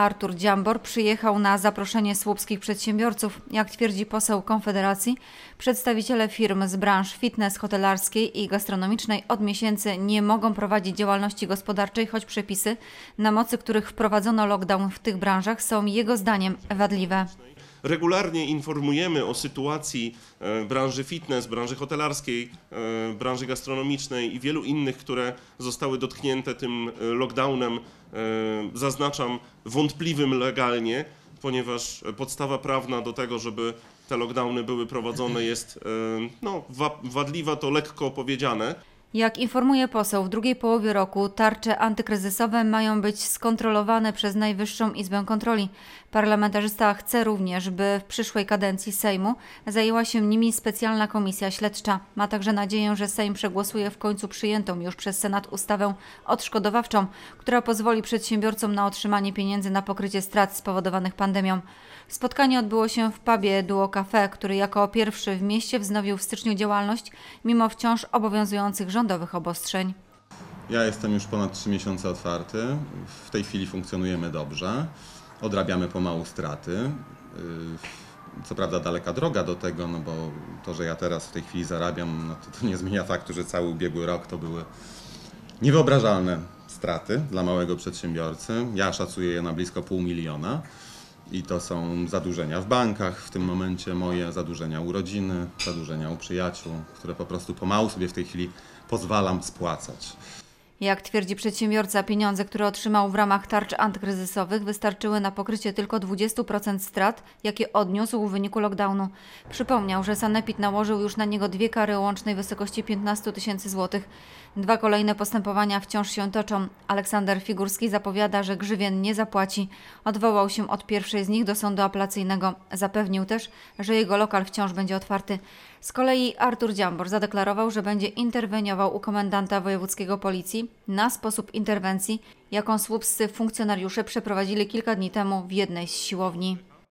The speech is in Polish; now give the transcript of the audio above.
Artur Dziambor przyjechał na zaproszenie słupskich przedsiębiorców. Jak twierdzi poseł Konfederacji, przedstawiciele firm z branż fitness, hotelarskiej i gastronomicznej od miesięcy nie mogą prowadzić działalności gospodarczej, choć przepisy, na mocy których wprowadzono lockdown w tych branżach, są jego zdaniem wadliwe. Regularnie informujemy o sytuacji e, branży fitness, branży hotelarskiej, e, branży gastronomicznej i wielu innych, które zostały dotknięte tym e, lockdownem, zaznaczam, wątpliwym legalnie, ponieważ podstawa prawna do tego, żeby te lockdowny były prowadzone jest no, wa- wadliwa, to lekko powiedziane. Jak informuje poseł, w drugiej połowie roku tarcze antykryzysowe mają być skontrolowane przez Najwyższą Izbę Kontroli. Parlamentarzysta chce również, by w przyszłej kadencji Sejmu zajęła się nimi specjalna komisja śledcza. Ma także nadzieję, że Sejm przegłosuje w końcu przyjętą już przez Senat ustawę odszkodowawczą, która pozwoli przedsiębiorcom na otrzymanie pieniędzy na pokrycie strat spowodowanych pandemią. Spotkanie odbyło się w pubie Duo Cafe, który jako pierwszy w mieście wznowił w styczniu działalność, mimo wciąż obowiązujących rządowych obostrzeń. Ja jestem już ponad 3 miesiące otwarty. W tej chwili funkcjonujemy dobrze. Odrabiamy pomału straty. Yy, Co prawda daleka droga do tego, no bo to, że ja teraz w tej chwili zarabiam, no to, to nie zmienia faktu, że cały ubiegły rok to były niewyobrażalne straty dla małego przedsiębiorcy. Ja szacuję je na blisko pół miliona. I to są zadłużenia w bankach, w tym momencie moje zadłużenia u rodziny, zadłużenia u przyjaciół, które po prostu pomału sobie w tej chwili pozwalam spłacać. Jak twierdzi przedsiębiorca, pieniądze, które otrzymał w ramach tarcz antykryzysowych, wystarczyły na pokrycie tylko 20% strat, jakie odniósł w wyniku lockdownu. Przypomniał, że Sanepid nałożył już na niego dwie kary łącznej wysokości 15 tysięcy złotych. Dwa kolejne postępowania wciąż się toczą. Aleksander Figurski zapowiada, że grzywien nie zapłaci. Odwołał się od pierwszej z nich do sądu apelacyjnego. Zapewnił też, że jego lokal wciąż będzie otwarty. Z kolei Artur Dziambor zadeklarował, że będzie interweniował u komendanta wojewódzkiego policji na sposób interwencji, jaką słupscy funkcjonariusze przeprowadzili kilka dni temu w jednej z siłowni.